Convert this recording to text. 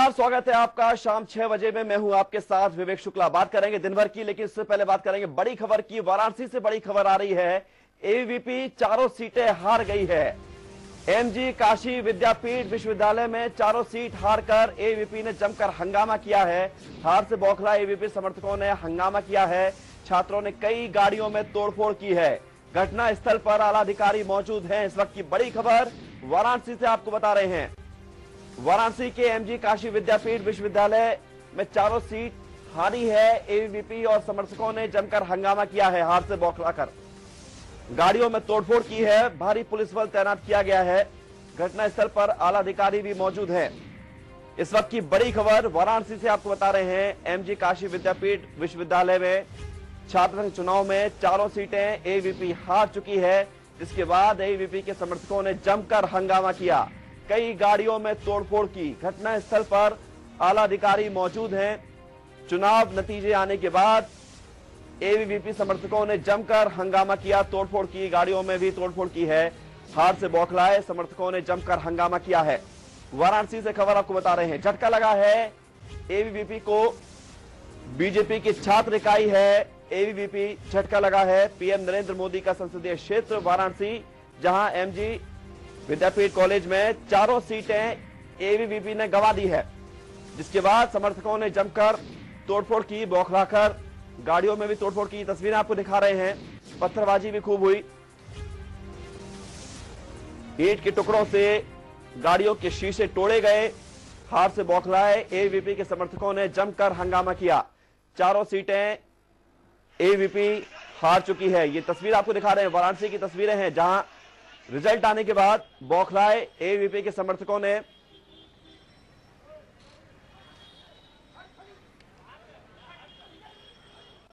नमस्कार स्वागत है आपका। शाम छह बजे में मैं हूँ आपके साथ विवेक शुक्ला। बात करेंगे दिन भर की, लेकिन इससे पहले बात करेंगे बड़ी खबर की। वाराणसी से बड़ी खबर आ रही है एवीपी चारों सीटें हार गई है। एमजी काशी विद्यापीठ विश्वविद्यालय में चारों सीट हारकर एवीपी ने जमकर हंगामा किया है। हार से बौखला एवीपी समर्थकों ने हंगामा किया है। छात्रों ने कई गाड़ियों में तोड़फोड़ की है। घटना स्थल पर आला अधिकारी मौजूद हैं। इस वक्त की बड़ी खबर वाराणसी से आपको बता रहे हैं। वाराणसी के एमजी काशी विद्यापीठ विश्वविद्यालय में चारों सीट हारी है। एबीवीपी और समर्थकों ने जमकर हंगामा किया है हार से बौखलाकर। गाड़ियों में तोड़फोड़ की है। भारी पुलिस बल तैनात किया गया है। घटनास्थल पर आला अधिकारी भी मौजूद हैं। इस वक्त की बड़ी खबर वाराणसी से आपको बता रहे हैं। एमजी काशी विद्यापीठ विश्वविद्यालय में छात्र चुनाव में चारों सीटें एवीपी हार चुकी है। जिसके बाद एवीपी के समर्थकों ने जमकर हंगामा किया। कई गाड़ियों में तोड़फोड़ की। घटना स्थल पर आला अधिकारी मौजूद हैं। चुनाव नतीजे आने के बाद एवीवीपी समर्थकों ने जमकर हंगामा किया। तोड़फोड़ की गाड़ियों में भी तोड़फोड़ की है। हार से बौखलाए समर्थकों ने जमकर हंगामा किया है। वाराणसी से खबर आपको बता रहे हैं। झटका लगा है एवीवीपी को। बीजेपी की छात्र इकाई है एवीवीपी झटका लगा है पीएम नरेंद्र मोदी का संसदीय क्षेत्र वाराणसी, जहाँ एमजी विद्यापीठ कॉलेज में चारों सीटें एबीवीपी ने गवा दी है। जिसके बाद समर्थकों ने जमकर तोड़फोड़ की बौखलाकर गाड़ियों में भी तोड़फोड़ की तस्वीरें आपको दिखा रहे हैं। पत्थरबाजी भी खूब हुई। ईट के टुकड़ों से गाड़ियों के शीशे तोड़े गए। हार से बौखलाए एवीपी के समर्थकों ने जमकर हंगामा किया। चारों सीटें एवीपी हार चुकी है। ये तस्वीर आपको दिखा रहे हैं। वाराणसी की तस्वीरें हैं, जहाँ रिज़ल्ट आने के बाद बौखलाए एवीपी के समर्थकों ने